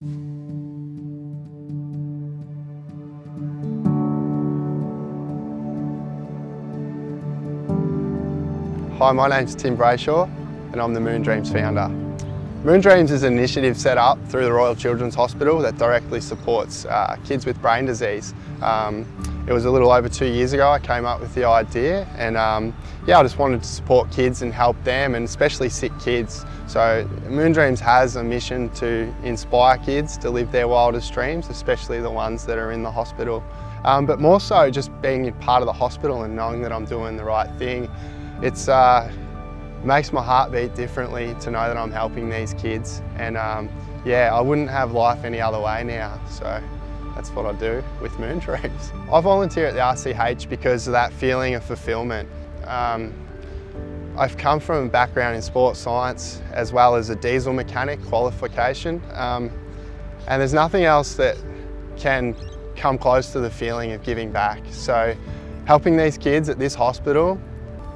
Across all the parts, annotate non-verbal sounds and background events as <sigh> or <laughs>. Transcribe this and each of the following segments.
Hi, my name's Tim Brayshaw and I'm the Moondreamz founder. Moondreamz is an initiative set up through the Royal Children's Hospital that directly supports uh, kids with brain disease. Um, it was a little over two years ago I came up with the idea and um, yeah, I just wanted to support kids and help them and especially sick kids. So Moondreamz has a mission to inspire kids to live their wildest dreams, especially the ones that are in the hospital. Um, but more so just being part of the hospital and knowing that I'm doing the right thing it's uh, makes my heart beat differently to know that I'm helping these kids. And um, yeah, I wouldn't have life any other way now. So that's what I do with Moon <laughs> Dreams. I volunteer at the RCH because of that feeling of fulfillment. Um, I've come from a background in sports science as well as a diesel mechanic qualification. Um, and there's nothing else that can come close to the feeling of giving back. So helping these kids at this hospital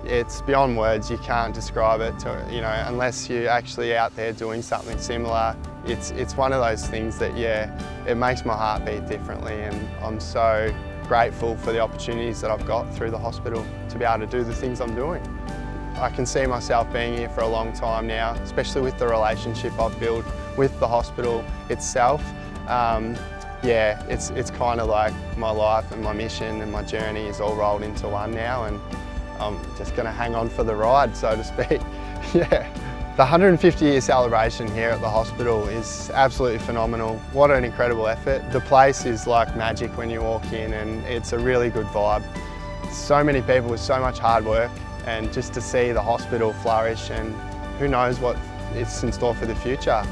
it's beyond words, you can't describe it, to, you know, unless you're actually out there doing something similar. It's, it's one of those things that, yeah, it makes my heart beat differently and I'm so grateful for the opportunities that I've got through the hospital to be able to do the things I'm doing. I can see myself being here for a long time now, especially with the relationship I've built with the hospital itself. Um, yeah, it's, it's kind of like my life and my mission and my journey is all rolled into one now and I'm just going to hang on for the ride, so to speak. <laughs> yeah. The 150 year celebration here at the hospital is absolutely phenomenal. What an incredible effort. The place is like magic when you walk in and it's a really good vibe. So many people with so much hard work and just to see the hospital flourish and who knows what it's in store for the future.